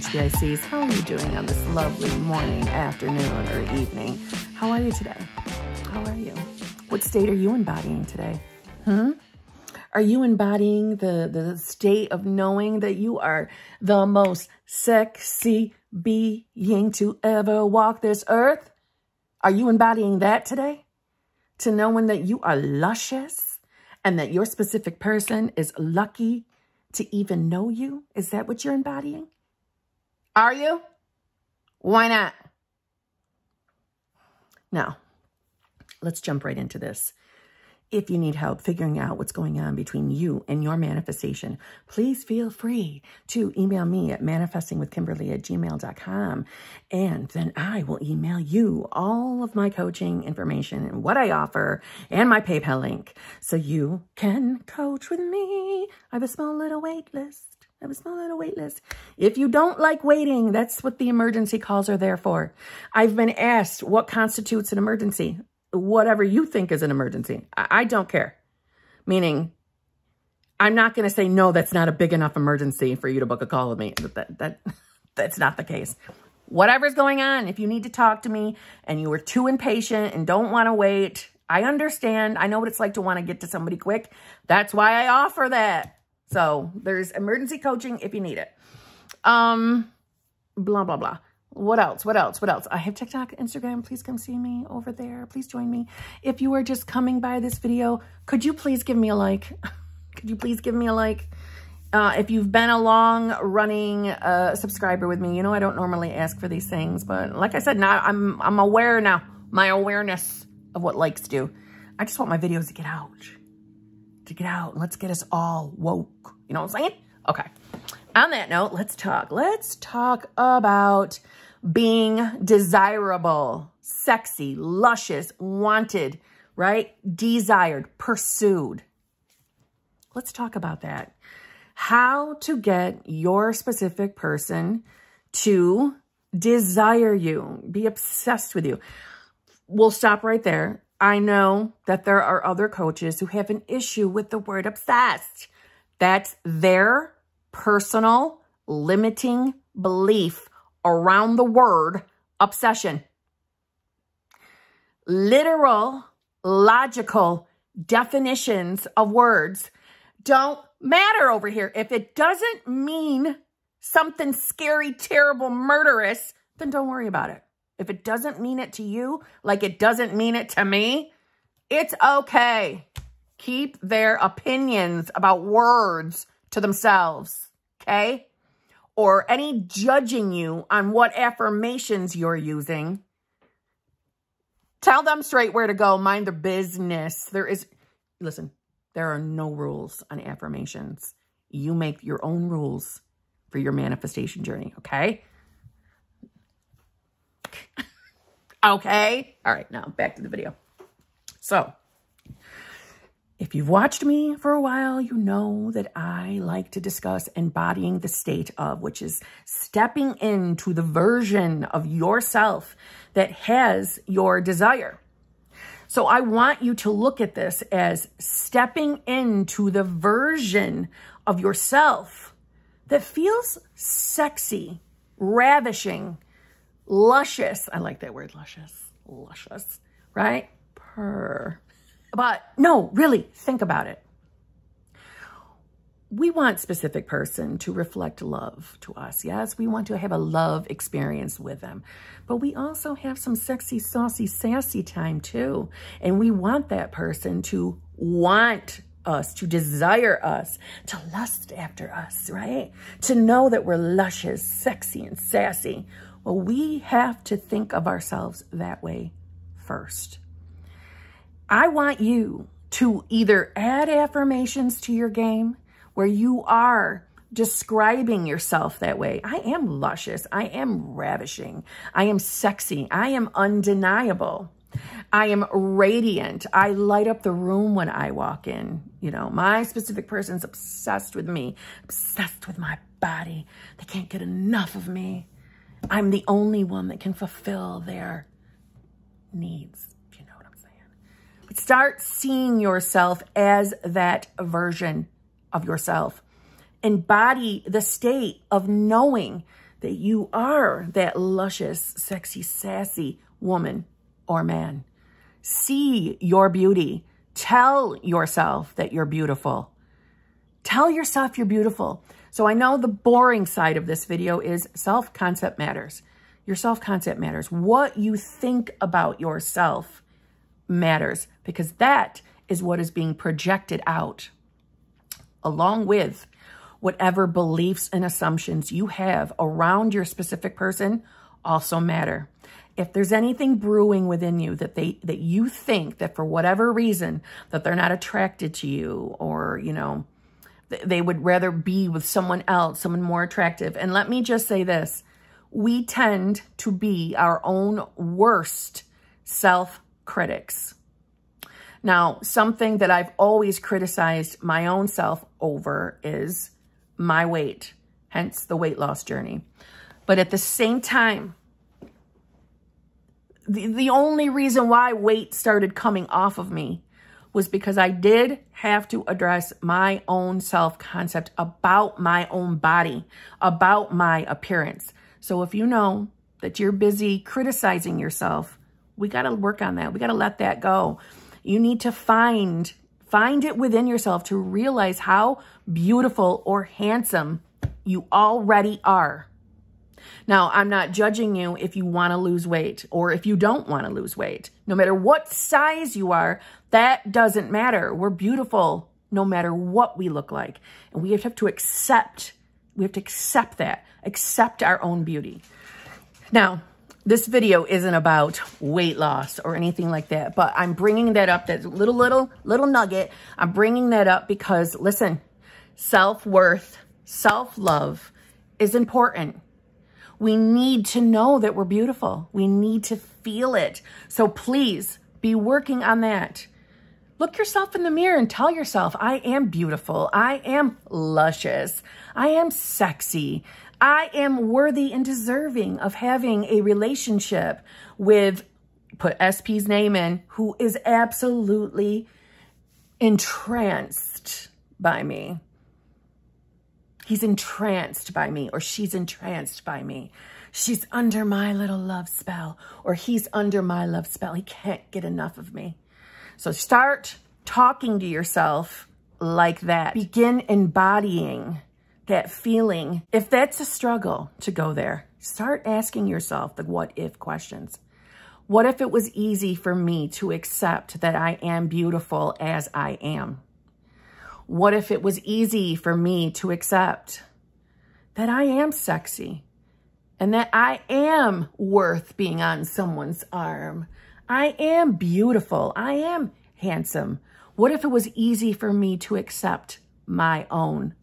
HBICs. How are you doing on this lovely morning, afternoon, or evening? How are you today? How are you? What state are you embodying today? Hmm? Are you embodying the, the state of knowing that you are the most sexy being to ever walk this earth? Are you embodying that today? To knowing that you are luscious and that your specific person is lucky to even know you? Is that what you're embodying? Are you? Why not? Now, let's jump right into this. If you need help figuring out what's going on between you and your manifestation, please feel free to email me at manifestingwithkimberly at gmail.com. And then I will email you all of my coaching information and what I offer and my PayPal link so you can coach with me. I have a small little wait list. I have a small little wait list. If you don't like waiting, that's what the emergency calls are there for. I've been asked what constitutes an emergency whatever you think is an emergency. I, I don't care. Meaning, I'm not going to say, no, that's not a big enough emergency for you to book a call with me. That, that, that's not the case. Whatever's going on, if you need to talk to me and you are too impatient and don't want to wait, I understand. I know what it's like to want to get to somebody quick. That's why I offer that. So there's emergency coaching if you need it. Um, blah, blah, blah. What else? What else? What else? I have TikTok, Instagram. Please come see me over there. Please join me. If you are just coming by this video, could you please give me a like? could you please give me a like? Uh, if you've been a long running uh, subscriber with me, you know I don't normally ask for these things, but like I said, now I'm I'm aware now. My awareness of what likes do. I just want my videos to get out, to get out. And let's get us all woke. You know what I'm saying? Okay. On that note, let's talk. Let's talk about being desirable, sexy, luscious, wanted, right? Desired, pursued. Let's talk about that. How to get your specific person to desire you, be obsessed with you. We'll stop right there. I know that there are other coaches who have an issue with the word obsessed. That's their personal limiting belief around the word obsession. Literal, logical definitions of words don't matter over here. If it doesn't mean something scary, terrible, murderous, then don't worry about it. If it doesn't mean it to you, like it doesn't mean it to me, it's okay. Keep their opinions about words to themselves, okay? or any judging you on what affirmations you're using. Tell them straight where to go. Mind their business. There is, listen, there are no rules on affirmations. You make your own rules for your manifestation journey, okay? okay? All right, now back to the video. So, if you've watched me for a while, you know that I like to discuss embodying the state of, which is stepping into the version of yourself that has your desire. So I want you to look at this as stepping into the version of yourself that feels sexy, ravishing, luscious. I like that word, luscious, luscious, right? Purr. But no, really, think about it. We want specific person to reflect love to us. Yes, we want to have a love experience with them. But we also have some sexy, saucy, sassy time too. And we want that person to want us, to desire us, to lust after us, right? To know that we're luscious, sexy, and sassy. Well, we have to think of ourselves that way first. I want you to either add affirmations to your game where you are describing yourself that way. I am luscious. I am ravishing. I am sexy. I am undeniable. I am radiant. I light up the room when I walk in. You know, my specific person's obsessed with me, obsessed with my body. They can't get enough of me. I'm the only one that can fulfill their needs. If you know what I'm saying. But start seeing yourself as that version of yourself. Embody the state of knowing that you are that luscious, sexy, sassy woman or man. See your beauty. Tell yourself that you're beautiful. Tell yourself you're beautiful. So I know the boring side of this video is self-concept matters. Your self-concept matters. What you think about yourself matters because that is what is being projected out along with whatever beliefs and assumptions you have around your specific person also matter. If there's anything brewing within you that they that you think that for whatever reason that they're not attracted to you or, you know, they would rather be with someone else, someone more attractive. And let me just say this. We tend to be our own worst self-critics. Now, something that I've always criticized my own self over is my weight, hence the weight loss journey. But at the same time, the, the only reason why weight started coming off of me was because I did have to address my own self-concept about my own body, about my appearance. So if you know that you're busy criticizing yourself, we got to work on that. We got to let that go. You need to find, find it within yourself to realize how beautiful or handsome you already are. Now, I'm not judging you if you want to lose weight or if you don't want to lose weight. No matter what size you are, that doesn't matter. We're beautiful no matter what we look like. And we have to accept, we have to accept that, accept our own beauty. Now, this video isn't about weight loss or anything like that, but I'm bringing that up, that little, little, little nugget. I'm bringing that up because, listen, self-worth, self-love is important. We need to know that we're beautiful. We need to feel it. So please be working on that. Look yourself in the mirror and tell yourself, I am beautiful. I am luscious. I am sexy. I am worthy and deserving of having a relationship with, put SP's name in, who is absolutely entranced by me. He's entranced by me or she's entranced by me. She's under my little love spell or he's under my love spell. He can't get enough of me. So start talking to yourself like that. Begin embodying that feeling, if that's a struggle to go there, start asking yourself the what if questions. What if it was easy for me to accept that I am beautiful as I am? What if it was easy for me to accept that I am sexy and that I am worth being on someone's arm? I am beautiful. I am handsome. What if it was easy for me to accept my own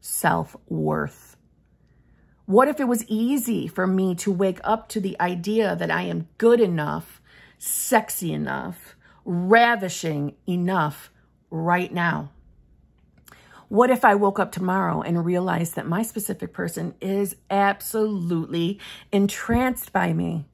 self-worth? What if it was easy for me to wake up to the idea that I am good enough, sexy enough, ravishing enough right now? What if I woke up tomorrow and realized that my specific person is absolutely entranced by me?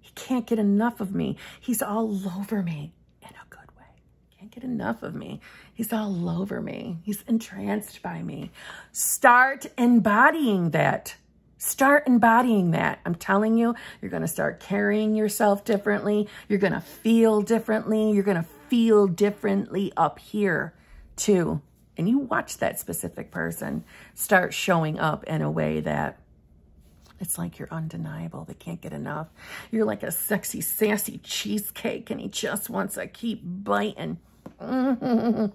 He can't get enough of me. He's all over me in a good way. can't get enough of me. He's all over me. He's entranced by me. Start embodying that. Start embodying that. I'm telling you, you're going to start carrying yourself differently. You're going to feel differently. You're going to feel differently up here too. And you watch that specific person start showing up in a way that it's like you're undeniable. They can't get enough. You're like a sexy, sassy cheesecake and he just wants to keep biting.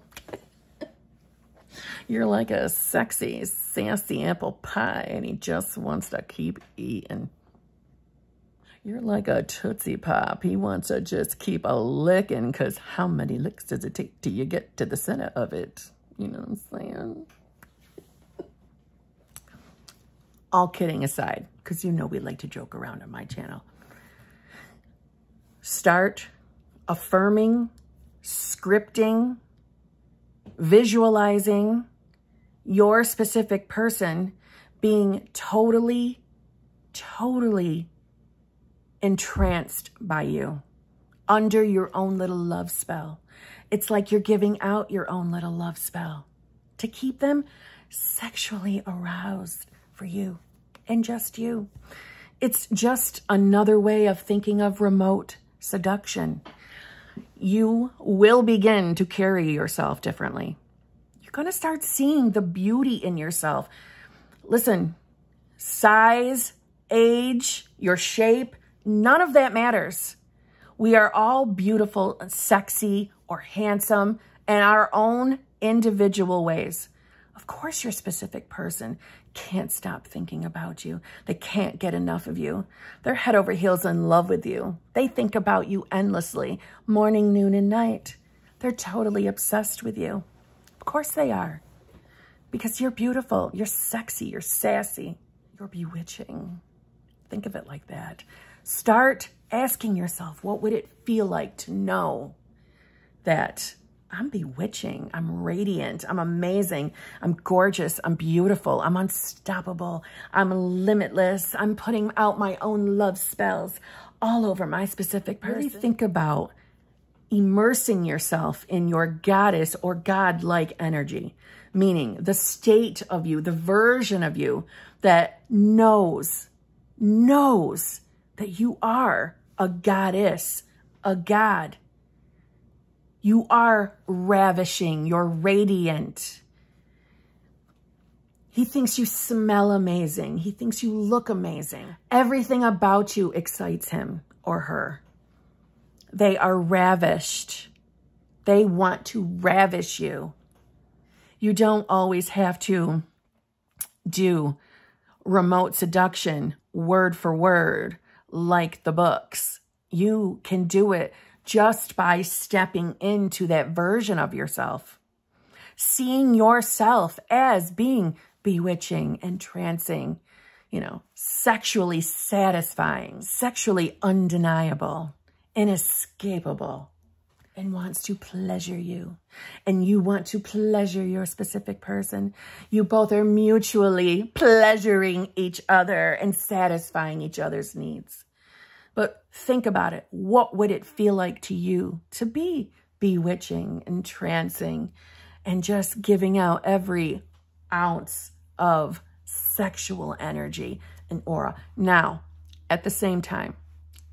You're like a sexy, sassy apple pie, and he just wants to keep eating. You're like a Tootsie Pop. He wants to just keep a licking, because how many licks does it take till you get to the center of it? You know what I'm saying? All kidding aside, because you know we like to joke around on my channel. Start affirming scripting, visualizing your specific person being totally, totally entranced by you under your own little love spell. It's like you're giving out your own little love spell to keep them sexually aroused for you. and just you. It's just another way of thinking of remote seduction. You will begin to carry yourself differently. You're going to start seeing the beauty in yourself. Listen, size, age, your shape, none of that matters. We are all beautiful, and sexy, or handsome in our own individual ways. Of course, your specific person can't stop thinking about you. They can't get enough of you. They're head over heels in love with you. They think about you endlessly, morning, noon, and night. They're totally obsessed with you. Of course they are. Because you're beautiful, you're sexy, you're sassy, you're bewitching. Think of it like that. Start asking yourself, what would it feel like to know that I'm bewitching. I'm radiant. I'm amazing. I'm gorgeous. I'm beautiful. I'm unstoppable. I'm limitless. I'm putting out my own love spells all over my specific person. Really think about immersing yourself in your goddess or God-like energy, meaning the state of you, the version of you that knows, knows that you are a goddess, a god, you are ravishing. You're radiant. He thinks you smell amazing. He thinks you look amazing. Everything about you excites him or her. They are ravished. They want to ravish you. You don't always have to do remote seduction word for word like the books. You can do it just by stepping into that version of yourself. Seeing yourself as being bewitching, entrancing, you know, sexually satisfying, sexually undeniable, inescapable, and wants to pleasure you. And you want to pleasure your specific person. You both are mutually pleasuring each other and satisfying each other's needs. But think about it. What would it feel like to you to be bewitching, entrancing, and just giving out every ounce of sexual energy and aura? Now, at the same time,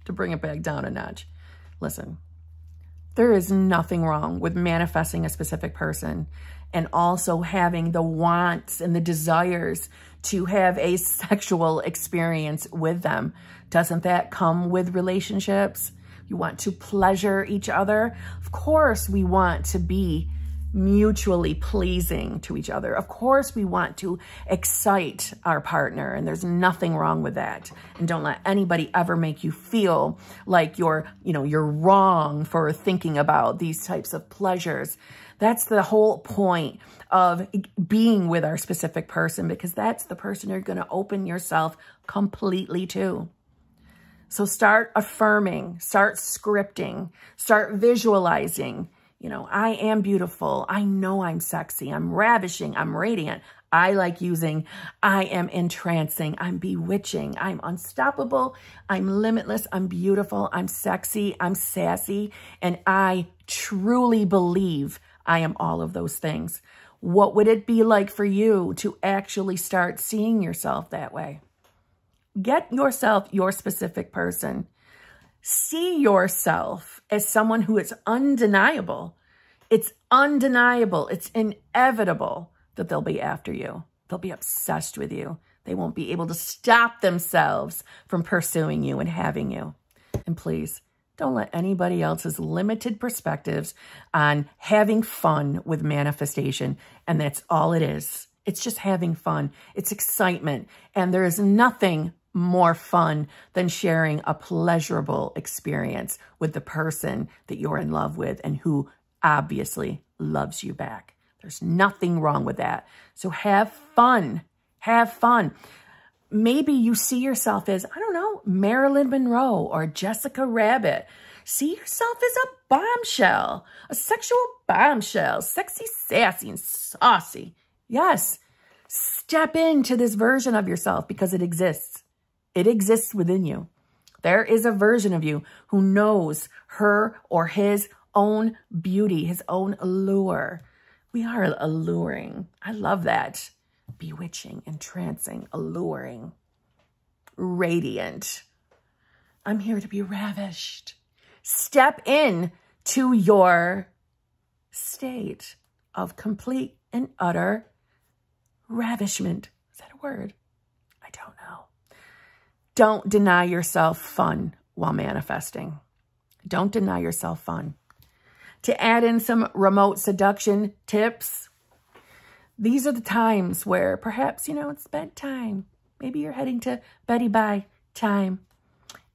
to bring it back down a notch, listen, there is nothing wrong with manifesting a specific person and also having the wants and the desires to have a sexual experience with them. Doesn't that come with relationships? You want to pleasure each other. Of course, we want to be mutually pleasing to each other. Of course, we want to excite our partner, and there's nothing wrong with that. And don't let anybody ever make you feel like you're, you know, you're wrong for thinking about these types of pleasures. That's the whole point of being with our specific person because that's the person you're going to open yourself completely to. So start affirming, start scripting, start visualizing. You know, I am beautiful. I know I'm sexy. I'm ravishing. I'm radiant. I like using, I am entrancing. I'm bewitching. I'm unstoppable. I'm limitless. I'm beautiful. I'm sexy. I'm sassy. And I truly believe I am all of those things. What would it be like for you to actually start seeing yourself that way? Get yourself your specific person. See yourself as someone who is undeniable. It's undeniable. It's inevitable that they'll be after you. They'll be obsessed with you. They won't be able to stop themselves from pursuing you and having you. And please, don't let anybody else's limited perspectives on having fun with manifestation. And that's all it is. It's just having fun. It's excitement. And there is nothing more fun than sharing a pleasurable experience with the person that you're in love with and who obviously loves you back. There's nothing wrong with that. So have fun. Have fun maybe you see yourself as, I don't know, Marilyn Monroe or Jessica Rabbit. See yourself as a bombshell, a sexual bombshell, sexy, sassy, and saucy. Yes, step into this version of yourself because it exists. It exists within you. There is a version of you who knows her or his own beauty, his own allure. We are alluring. I love that bewitching, entrancing, alluring. radiant. I'm here to be ravished. Step in to your state of complete and utter ravishment. Is that a word? Don't deny yourself fun while manifesting. Don't deny yourself fun. To add in some remote seduction tips, these are the times where perhaps, you know, it's bedtime. Maybe you're heading to Betty Bye time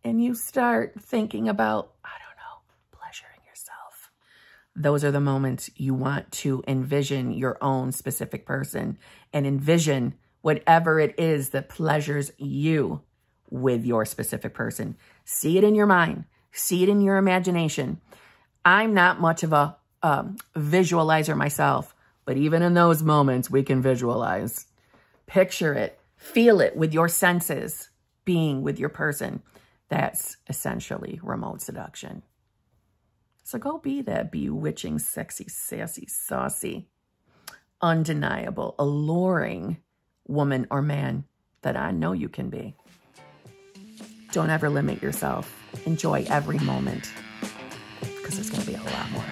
and you start thinking about, I don't know, pleasuring yourself. Those are the moments you want to envision your own specific person and envision whatever it is that pleasures you with your specific person. See it in your mind. See it in your imagination. I'm not much of a um, visualizer myself, but even in those moments, we can visualize. Picture it. Feel it with your senses, being with your person. That's essentially remote seduction. So go be that bewitching, sexy, sassy, saucy, undeniable, alluring woman or man that I know you can be. Don't ever limit yourself. Enjoy every moment because there's going to be a lot more.